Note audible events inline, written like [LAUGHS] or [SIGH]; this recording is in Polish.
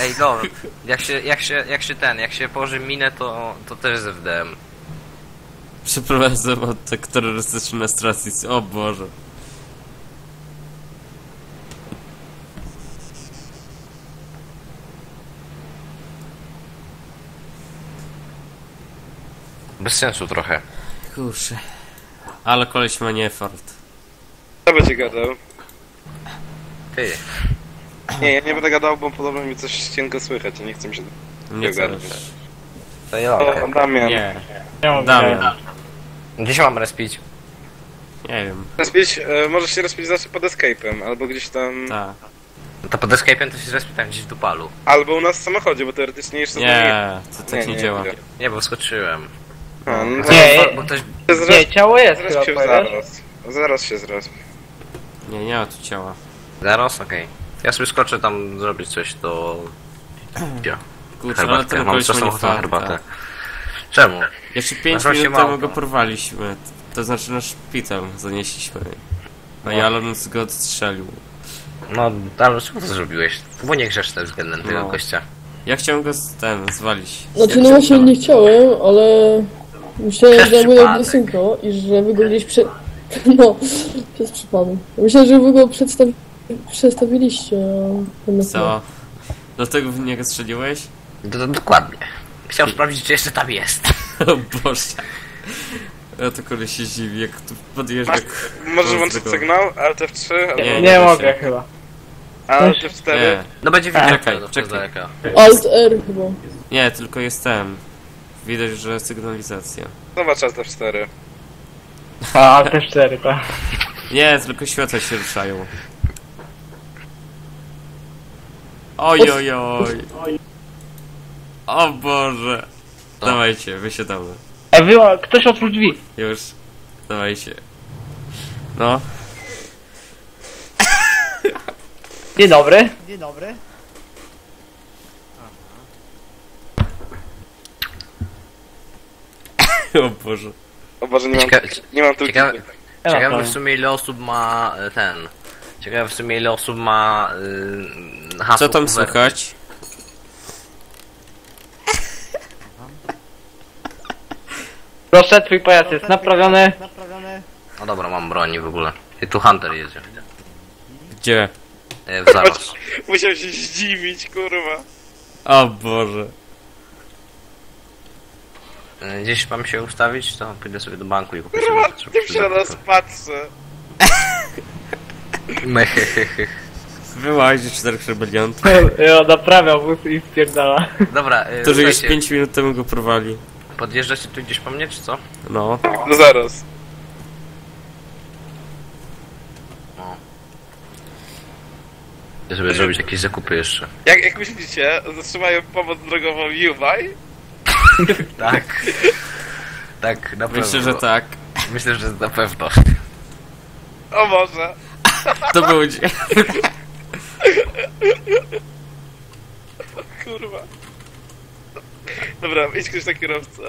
Ej, no, jak się, jak się, jak się ten, jak się położy minę, to, to też z FDM. Przeprowadzam atak terrorystyczny na Stracis. O Boże. Bez sensu trochę. Kurczę. Ale koleś ma nie fart. Kto będzie gadał? Ty. Nie, ja nie będę gadał, bo podobno mi coś cienko słychać, nie chcę mi się... Nie chcesz. To ja. O, Damian. Nie. Nie mogę. Damian. Gdzie się mam respić? Nie wiem. Respić, e, możesz się respić zawsze pod escape'em, albo gdzieś tam... Ta. No to pod escape'em to się respię tam gdzieś w dupalu. Albo u nas w samochodzie, bo teoretycznie jeszcze... Nie, to tak Nie, nie, nie, działa. nie. Nie, bo skoczyłem. A, no Bo, to Nie. bo ktoś... zres, Nie, ciało jest chyba, zaraz. Zaraz się zresp. Nie, nie ma tu ciała. Zaraz? Okej. Ja sobie skoczę tam zrobić coś do... [CLEARS THROAT] Kurczę, ale Herbatkę. Mam co na farta. herbatę. Czemu? Jeszcze 5 Nazywa się minut temu go porwaliśmy. To znaczy na szpital zanieśliśmy. No i No. Alonso go odstrzelił. No, ale czemu to zrobiłeś? Było niegrzeczne względem tego No. gościa. Ja chciałem go z ten zwalić. Znaczy no właśnie nie chciałem, ale myślałem, Przez że będę przypadek. synchro i że wy go gdzieś prze... [LAUGHS] No, przez przypadek. Myślałem, że wy go przedstawi... przedstawiliście. a jednak Co? Dlatego w niego strzeliłeś? Do, do, dokładnie. Chciałem sprawdzić, czy jeszcze tam jest. [LAUGHS] O Boże. Ja to koleś się dziwi, jak tu podjeżdża. Możesz włączyć tego- sygnał, Alt F3, albo Nie, Nie, nie mogę się. chyba. Alt F4. Nie, No będzie widać Czekaj, to czekaj. nie. Alt R chyba. nie, tylko jest ten. Widać, że sygnalizacja. Zobacz Alt F4. A, ale też cztery, tak. Nie, tylko światła się ruszają. Oj, oj, oj. O Boże. Co? Dawajcie, wysiadamy. Ej, wyła, ktoś otwórz drzwi. Już. Dawajcie. No. Dzień dobry. Dzień dobry. O Boże. O Boże, nie mam, Ciekawe, nie mam tu... ciekawe, ciekawe mam w sumie ile osób ma e, ten. Ciekawe w sumie ile osób ma y, hasło Co tam Hoover. słychać? Proszę, twój pojazd jest naprawiony. No dobra, mam broni w ogóle. I tu Hunter jedzie. Gdzie? E, w zaraz. Musiał się zdziwić, kurwa. O Boże. E, Gdzieś mam się ustawić, to pójdę sobie do banku i kupię Kurwa, sobie na nas przydatnego. patrzę. Mechychychy. Wyłazi czterech rebeliantów. Ja naprawiam wóz i spierdala. Dobra, e, To, że już słuchajcie, 5 minut temu go porwali. podjeżdżacie tu gdzieś po mnie, czy co? No. No zaraz. Żeby zrobić jakieś zakupy jeszcze. Jak, jak myślicie, zatrzymają pomoc drogową UI? [LAUGHS] Tak. Tak, na pewno. Myślę, że tak. Myślę, że na pewno. O Boże. To był dzień. Kurwa. Dobra, idź ktoś na kierowcę.